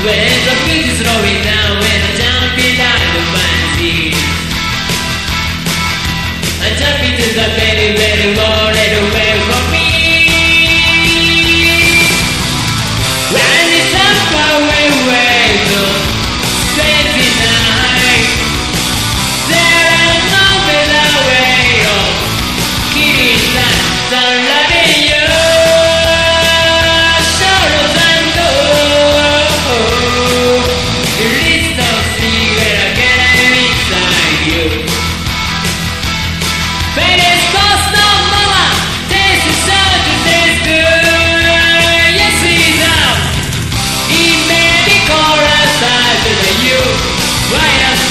When the wind is in out of my seat I jump into the very, very world And away from me When it's up,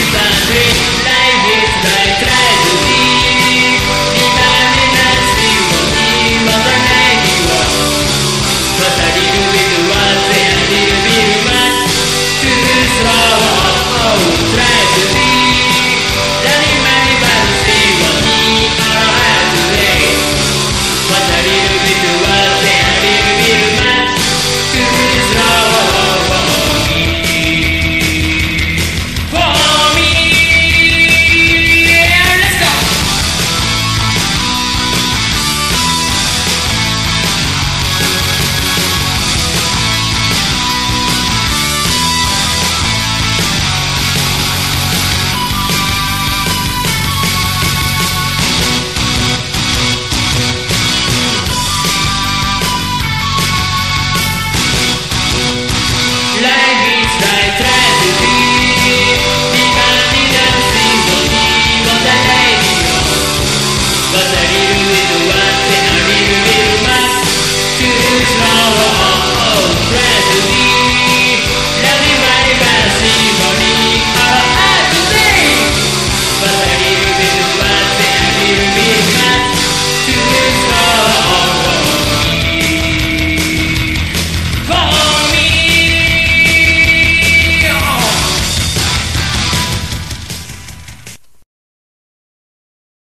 Patrick. the day.